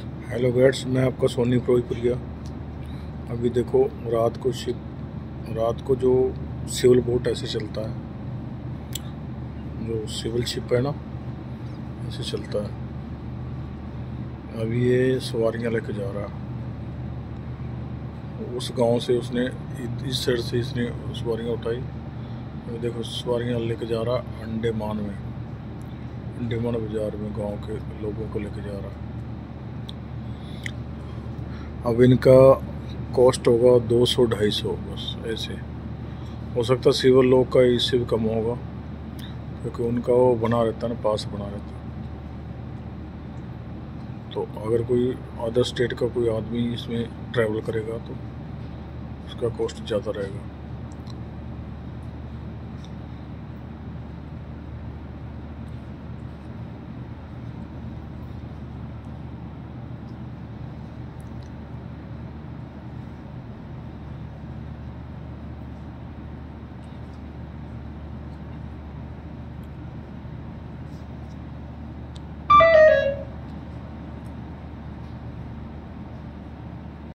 Hello gets मैं आपका सोनी प्रोईपुरिया अभी देखो, रात को शिप, रात को जो सिविल बोट ऐसे चलता है, जो सिविल शिप है ना, ऐसे चलता है। अभी ये सवारियाँ लेके जा रहा है। उस गाँव से उसने इस साइड से इसने सवारियाँ उठाई। अभी देखो, सवारियाँ लेके जा रहा अंडेमान में। अंडेमान बाज़ार में गाँव के लोगों को लेके जा रहा। अब इनका कॉस्ट होगा दो सौ ढाई सौ, बस ऐसे। हो सकता सिविल लोग का इससे भी कम होगा, क्योंकि उनका वो बना रहता है ना, पास बना रहता है। तो अगर कोई अदर स्टेट का कोई आदमी इसमें ट्रैवल करेगा तो उसका कॉस्ट ज़्यादा रहेगा।